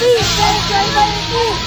一杯杯，分不。